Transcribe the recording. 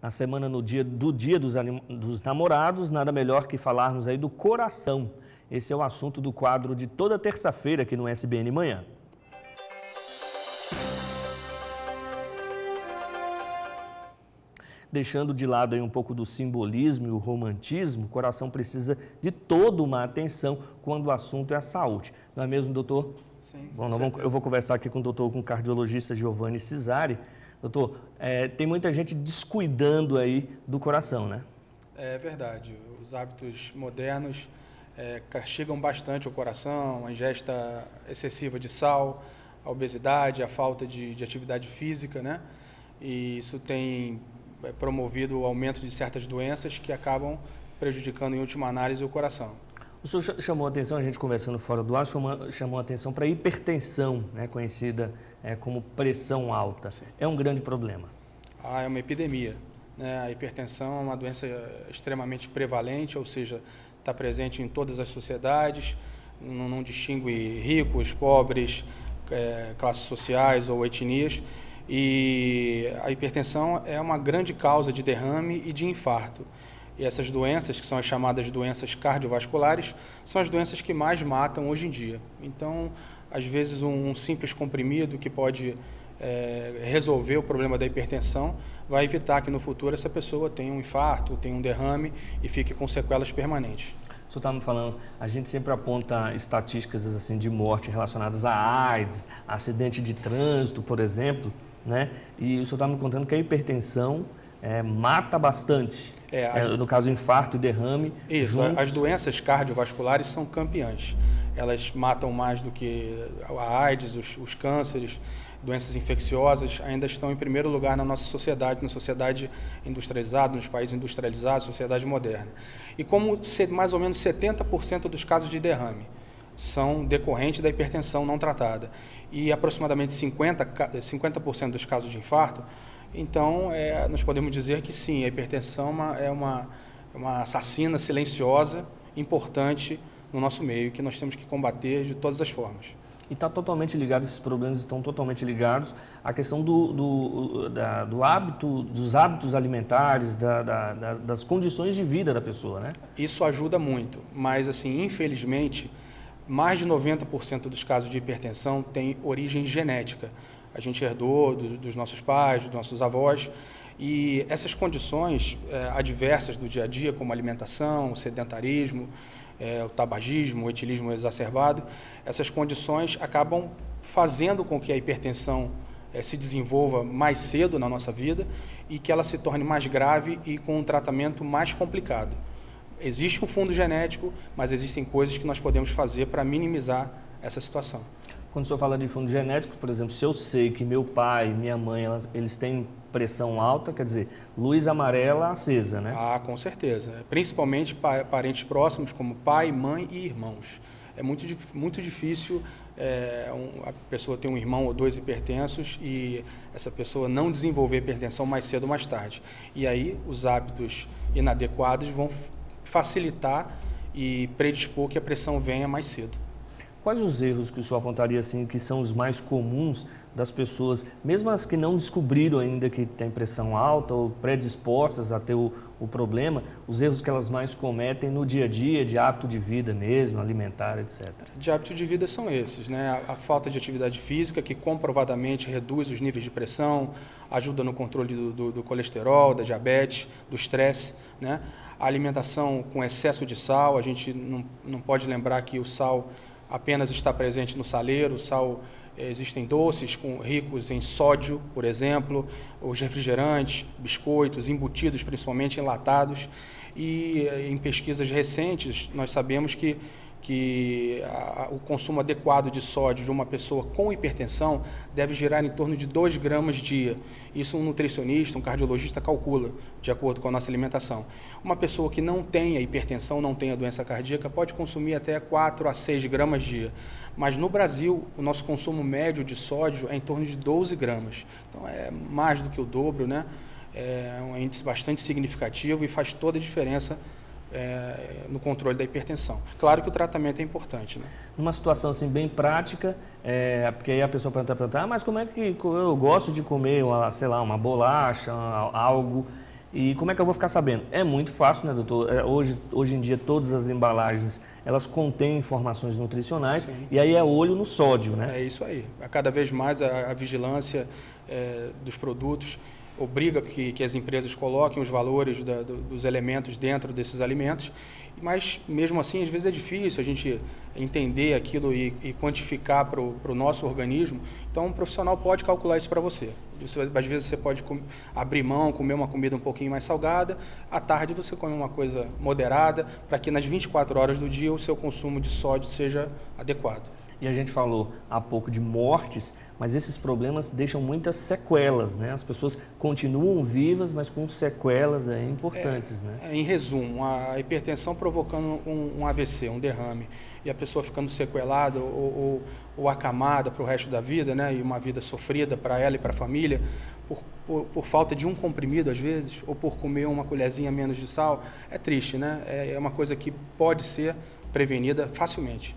Na semana no dia, do Dia dos, dos Namorados, nada melhor que falarmos aí do coração. Esse é o assunto do quadro de toda terça-feira aqui no SBN Manhã. Deixando de lado aí um pouco do simbolismo e o romantismo, o coração precisa de toda uma atenção quando o assunto é a saúde. Não é mesmo, doutor? Sim. Bom, vamos, eu vou conversar aqui com o doutor, com o cardiologista Giovanni Cisari. Doutor, é, tem muita gente descuidando aí do coração, né? É verdade. Os hábitos modernos é, castigam bastante o coração, a ingesta excessiva de sal, a obesidade, a falta de, de atividade física, né? E isso tem é, promovido o aumento de certas doenças que acabam prejudicando, em última análise, o coração. O senhor chamou a atenção, a gente conversando fora do ar, chamou, chamou a atenção para a hipertensão, né, conhecida é, como pressão alta. Sim. É um grande problema. Ah, é uma epidemia. Né? A hipertensão é uma doença extremamente prevalente, ou seja, está presente em todas as sociedades, não, não distingue ricos, pobres, é, classes sociais ou etnias. E a hipertensão é uma grande causa de derrame e de infarto. E essas doenças, que são as chamadas doenças cardiovasculares, são as doenças que mais matam hoje em dia. Então, às vezes, um, simples comprimido que pode é, resolver o problema da hipertensão vai evitar que no futuro essa pessoa tenha um infarto, tenha um derrame e fique com sequelas permanentes. O senhor está me falando, a gente sempre aponta estatísticas assim de morte relacionadas a AIDS, acidente de trânsito, por exemplo, né? E o senhor está me contando que a hipertensão é, mata bastante. É, as... é, no caso, infarto e derrame. Isso, juntos. as doenças cardiovasculares são campeãs. Elas matam mais do que a AIDS, os, os cânceres, doenças infecciosas, ainda estão em primeiro lugar na nossa sociedade, na sociedade industrializada, nos países industrializados, sociedade moderna. E como mais ou menos 70% dos casos de derrame são decorrentes da hipertensão não tratada e aproximadamente 50%, 50 dos casos de infarto então, é, nós podemos dizer que sim, a hipertensão é uma, é uma assassina silenciosa, importante no nosso meio, que nós temos que combater de todas as formas. E está totalmente ligado, esses problemas estão totalmente ligados à questão do, do, da, do hábito, dos hábitos alimentares, da, da, das condições de vida da pessoa, né? Isso ajuda muito, mas assim, infelizmente, mais de 90% dos casos de hipertensão têm origem genética a gente herdou do, dos nossos pais, dos nossos avós. E essas condições é, adversas do dia a dia, como alimentação, sedentarismo, é, o tabagismo, o etilismo exacerbado, essas condições acabam fazendo com que a hipertensão é, se desenvolva mais cedo na nossa vida e que ela se torne mais grave e com um tratamento mais complicado. Existe um fundo genético, mas existem coisas que nós podemos fazer para minimizar essa situação. Quando o senhor fala de fundo genético, por exemplo, se eu sei que meu pai, minha mãe, elas, eles têm pressão alta, quer dizer, luz amarela acesa, né? Ah, com certeza. Principalmente parentes próximos, como pai, mãe e irmãos. É muito, muito difícil é, um, a pessoa ter um irmão ou dois hipertensos e essa pessoa não desenvolver hipertensão mais cedo ou mais tarde. E aí os hábitos inadequados vão facilitar e predispor que a pressão venha mais cedo. Quais os erros que o senhor apontaria assim que são os mais comuns das pessoas, mesmo as que não descobriram ainda que tem pressão alta ou predispostas a ter o, o problema, os erros que elas mais cometem no dia a dia, de hábito de vida mesmo, alimentar, etc. De hábito de vida são esses, né? A, falta de atividade física, que comprovadamente reduz os níveis de pressão, ajuda no controle do, do, do colesterol, da diabetes, do estresse, né? A alimentação com excesso de sal, a gente não, não pode lembrar que o sal apenas está presente no saleiro, sal, eh, existem doces com, ricos em sódio, por exemplo, os refrigerantes, biscoitos, embutidos, principalmente enlatados. E eh, em pesquisas recentes, nós sabemos que que a, o consumo adequado de sódio de uma pessoa com hipertensão deve girar em torno de 2 gramas dia. Isso um nutricionista, um cardiologista calcula, de acordo com a nossa alimentação. Uma pessoa que não tenha hipertensão, não tenha doença cardíaca, pode consumir até 4 a 6 gramas dia. Mas no Brasil, o nosso consumo médio de sódio é em torno de 12 gramas. Então é mais do que o dobro, né? É um índice bastante significativo e faz toda a diferença é, no controle da hipertensão. Claro que o tratamento é importante. Né? Numa situação assim bem prática, é, porque aí a pessoa pergunta, pergunta ah, mas como é que eu gosto de comer, uma, sei lá, uma bolacha, algo, E como é que eu vou ficar sabendo? É muito fácil, né, doutor? É, hoje, hoje em dia, todas as embalagens, elas contêm informações nutricionais Sim. e aí é olho no sódio, né? É isso aí. Cada vez mais a, a vigilância é, dos produtos obriga que, que as empresas coloquem os valores da, do, dos elementos dentro desses alimentos, mas mesmo assim às vezes é difícil a gente entender aquilo e, e quantificar para o nosso organismo. Então um profissional pode calcular isso para você. você. Às vezes você pode abrir mão, comer uma comida um pouquinho mais salgada, à tarde você come uma coisa moderada, para que nas 24 horas do dia o seu consumo de sódio seja adequado. E a gente falou há pouco de mortes, mas esses problemas deixam muitas sequelas, né? As pessoas continuam vivas, mas com sequelas é, importantes, né? É, em resumo, a hipertensão provocando um, um, AVC, um derrame, e a pessoa ficando sequelada ou, ou, ou acamada para o resto da vida, né? E uma vida sofrida para ela e para a família, por, por, por, falta de um comprimido às vezes, ou por comer uma colherzinha menos de sal, é triste, né? É, é uma coisa que pode ser prevenida facilmente.